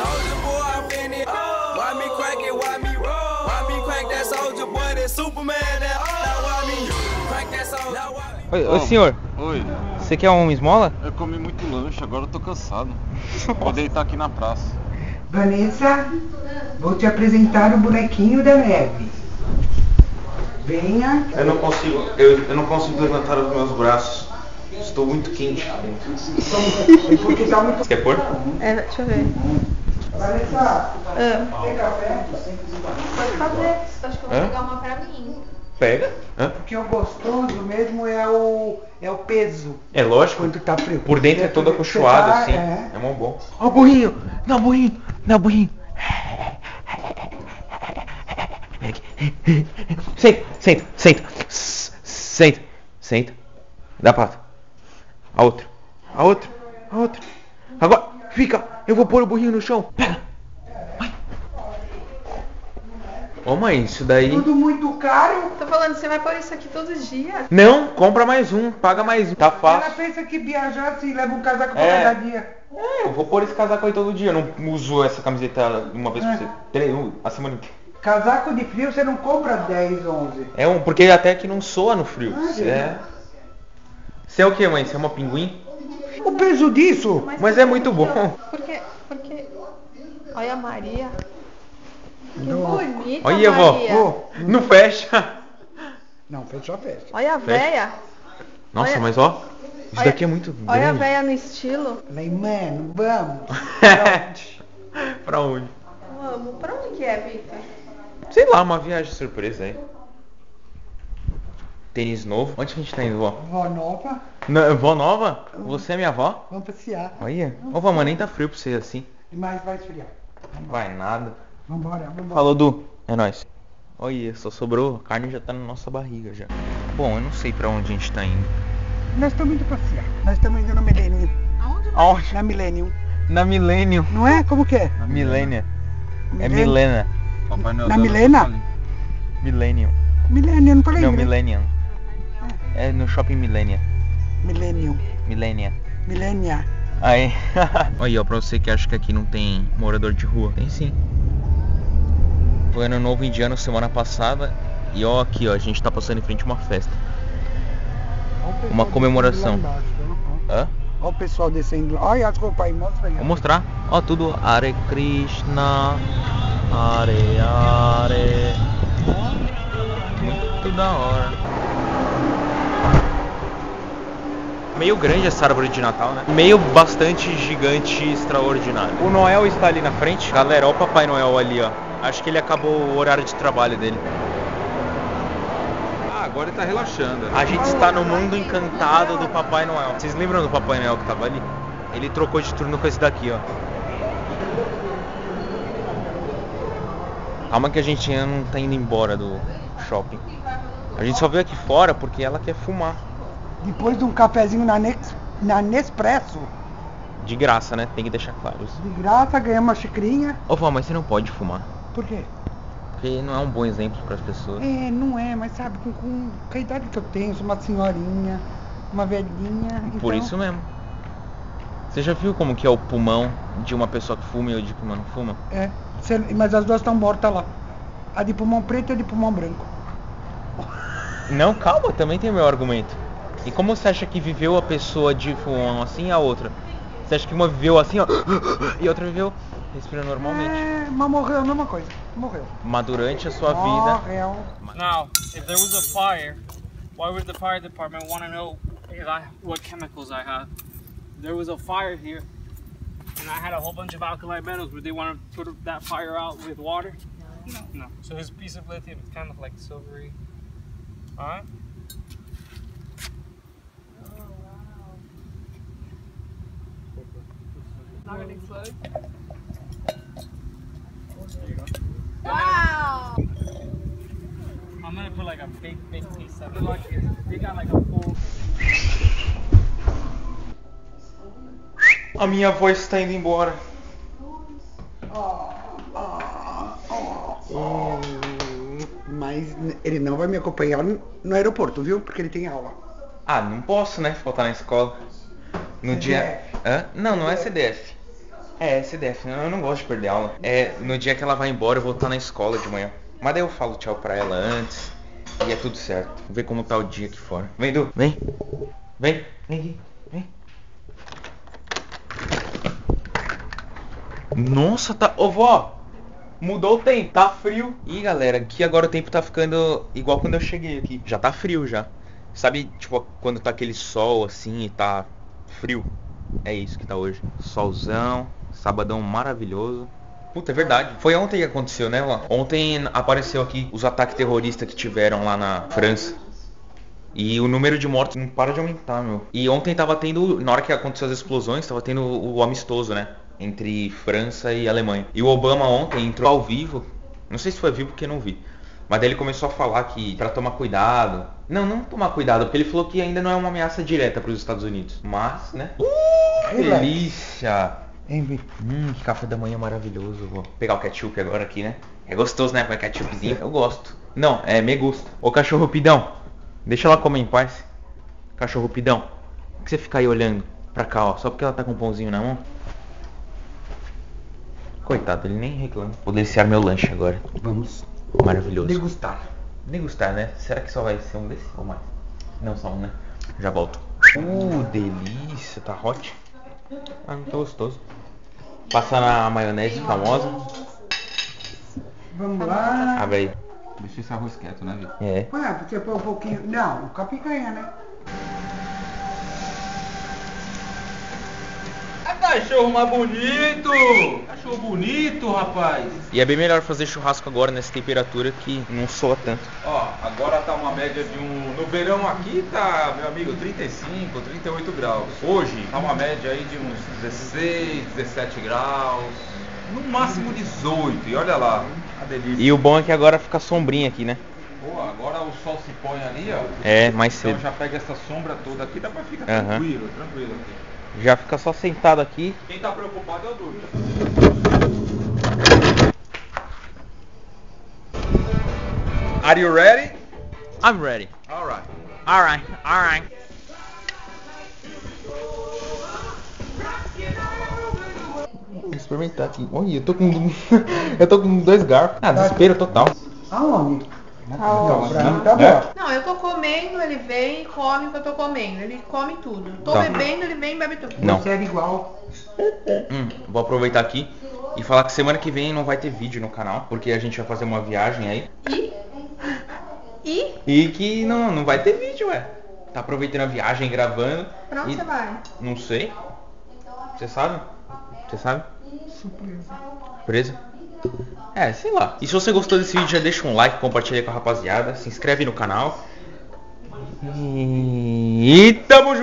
Soldier boy, I finish. Why me crack it? Why me roll? Why me crack that soldier boy? That Superman? That now why me crack that soldier? Now why me? Oi, ô senhor, Oi, você quer uma esmola? eu comi muito lanche, agora eu tô cansado. Vou deitar aqui na praça. Vanessa, vou te apresentar o bonequinho da neve. Venha. Eu não consigo, eu, eu não consigo levantar os meus braços. Estou muito quente. É porque tá muito. Quer pôr? É, deixa eu ver. Vanessa, Ah, tem café? pode fazer. Acho que eu vou Hã? pegar uma pra mim. Pega. Hã? Porque o gostoso mesmo é o, é o peso. É lógico. Quando tá frio. Por dentro é todo acolchoado tá- assim. É. É mó bom. Ó o burrinho! Não, burrinho! Não, burrinho! Senta, senta, senta. Senta, senta. Dá a pata. A outra. A outra. A outra. Agora, fica. Eu vou pôr o burrinho no chão. Pega. Vai. Ô mãe, isso daí... Tudo muito caro. Tô falando, você vai pôr isso aqui todos os dias? Não, compra mais um. Paga mais um. Tá Ela fácil. pensa que viajar assim leva um casaco pra É. cada dia. É, eu vou pôr esse casaco aí todo dia. Eu não uso essa camiseta uma vez por É. um, a semana inteira. Casaco de frio você não compra 10, 11. É um, porque até que não soa no frio. Ah, Você é. é. Você é o que, mãe? Você é uma pinguim? O peso disso? Mas é muito bom. Porque, porque... Olha a Maria. Que bonita, Olha, a vó. Maria. Ô, Não fecha. Não, fechou a festa. Olha a Fecha. véia. Nossa, Olha- mas ó. Isso olha- daqui é muito Olha a grande. véia no estilo. Falei, mano, vamos. pra onde? Vamos. Pra onde que é, Victor? Sei lá, uma viagem surpresa aí. Tênis novo. Onde que a gente tá indo, vó? Vó nova, Na, vó nova? Você é minha avó? vamos passear. Olha. Ô, vó, mas nem tá frio pra você assim. Mas vai esfriar. Vai nada. Vambora, vambora. Falou, Du. É nóis. Olha, só sobrou. A carne já tá na nossa barriga já. Bom, eu não sei pra onde a gente tá indo. Nós estamos indo passear. Nós estamos indo no Millennium. Aonde? Na Millennium. Na Millennium. Não é? Como que é? Na Milênia. É. Milena. Papai Noel Na Milena? ali. Millennium. Millennium, não falei Não. Millennium. É no shopping Millennia. Millennium. Millennia. Millennia. Aí. Olha, ó, pra você que acha que aqui não tem morador de rua. Tem sim. Foi ano novo indiano semana passada. E ó, aqui, ó, a gente tá passando em frente a uma festa. Uma comemoração. embaixo. Hã? Olha o pessoal descendo lá. Olha roupas aí, mostra aí. Vou mostrar. Ó, tudo Hare Krishna. Hare Hare. Meio grande essa árvore de Natal, né? Meio bastante gigante e extraordinário. O Noel está ali na frente. Galera, ó o Papai Noel ali, ó. Acho que ele acabou o horário de trabalho dele. Ah, agora ele tá relaxando. A gente está no mundo encantado do Papai Noel. Vocês lembram do Papai Noel que tava ali? Ele trocou de turno com esse daqui, ó. Calma que a gente não tá indo embora do shopping. A gente só veio aqui fora porque ela quer fumar. Depois de um cafezinho na, Nex, na Nespresso, De graça, né? Tem que deixar claro isso. de graça, ganhamos uma xicrinha. Ô, vó, mas você não pode fumar. Por quê? Porque não é um bom exemplo para as pessoas. É, não é, mas sabe, com, com, a idade que eu tenho, sou uma senhorinha, uma velhinha. Por então- isso mesmo. Você já viu como que é o pulmão de uma pessoa que fuma e o de que não fuma? É, mas as duas estão mortas lá. A de pulmão preto e a de pulmão branco. Não, calma, também tem meu argumento. E como você acha que viveu a pessoa de pulmão assim e a outra? Você acha que uma viveu assim, ó, e a outra viveu respirando normalmente? É, mas morreu a mesma coisa. Morreu. Mas durante a sua vida, Morreu. Now, if there was a fire, why would the fire department want to know if I, what chemicals I have? There was a fire here, and I had a whole bunch of alkali metals. Would they want to put that fire out with water? No. No. So his piece of lithium is kind of like silvery. All Wow. I'm gonna put like a big, big piece of it. Like they got like a full. a minha voz está indo embora. Mas ele não vai me acompanhar no aeroporto, viu? Porque ele tem aula. Ah, não posso, né? Faltar na escola. No dia. CDF. Hã? Não, não é CDF. É, CDF, eu não gosto de perder aula. É, no dia que ela vai embora, eu vou estar na escola de manhã. Mas daí eu falo tchau pra ela antes. E é tudo certo. Ver como tá o dia aqui fora. Vem, Du, vem. Vem, vem aqui, vem. Nossa, tá. Ô vó! Mudou o tempo, tá frio. Ih, galera, aqui agora o tempo tá ficando igual quando eu cheguei aqui. Já tá frio já. Sabe, tipo, quando tá aquele sol assim e tá frio? É isso que tá hoje. Solzão, sabadão maravilhoso. Puta, é verdade. Foi ontem que aconteceu, né, Juan? Ontem apareceu aqui os ataques terroristas que tiveram lá na França. E o número de mortos não para de aumentar, meu. E ontem tava tendo, na hora que aconteceu as explosões, tava tendo o, amistoso, né? Entre França e Alemanha. E o Obama ontem entrou ao vivo. Não sei se foi ao vivo porque não vi. Mas daí ele começou a falar que pra tomar cuidado. Não, não tomar cuidado, porque ele falou que ainda não é uma ameaça direta para os Estados Unidos. Mas, né? Uh, delícia! Hein? Hum, que café da manhã maravilhoso. Vou pegar o ketchup agora aqui, né? É gostoso, né? Com ketchupzinho. Eu gosto. Não, é me gusta. Ô cachorro pidão, deixa ela comer em paz. Cachorro pidão, por que você fica aí olhando pra cá, ó? Só porque ela tá com um pãozinho na mão? Coitado, ele nem reclama. Vou deliciar meu lanche agora. Vamos Maravilhoso. degustar. Degustar, né? Será que só vai ser um desse ou mais? Não, só um, né? Já volto. Uh, delícia, tá hot. Ah, não tá gostoso. Passa na maionese famosa. Vamos lá. Abre aí. Deixa esse arroz quieto, né, Vitor? É. Ué, você põe um pouquinho. Não, com a picanha, né? Cachorro mais bonito! Cachorro bonito, rapaz! E é bem melhor fazer churrasco agora nessa temperatura que não soa tanto. Ó, agora tá uma média de um. No verão aqui tá, meu amigo, 35, 38 graus. Hoje tá uma média aí de uns 16, 17 graus. No máximo 18. E olha lá, a delícia. E o bom é que agora fica sombrinha aqui, né? Pô, agora o sol se põe ali, ó. É, mais Então cedo. já pega essa sombra toda aqui, dá pra ficar Aham. tranquilo, tranquilo aqui. Já fica só sentado aqui. Quem tá preocupado é o Dutra. Are you ready? I'm ready. Alright. Alright, alright. Vou experimentar aqui. Olha, eu tô com. eu tô com dois garfos. Ah, desespero total. Aonde? Não, pra mim tá É? bom. Não, eu tô comendo, ele vem e come o que eu tô comendo. Ele come tudo. Tô Tá. bebendo, ele vem e bebe tudo. Não. Você era igual. Hum, vou aproveitar aqui e falar que semana que vem não vai ter vídeo no canal, porque a gente vai fazer uma viagem aí. E? E? E que não, não vai ter vídeo, ué. Tá aproveitando a viagem, gravando. Pra onde e- você vai? Não sei. Você sabe? Você sabe? Surpresa. Surpresa? É, sei lá. E se você gostou desse vídeo, já deixa um like, compartilha com a rapaziada, se inscreve no canal. E tamo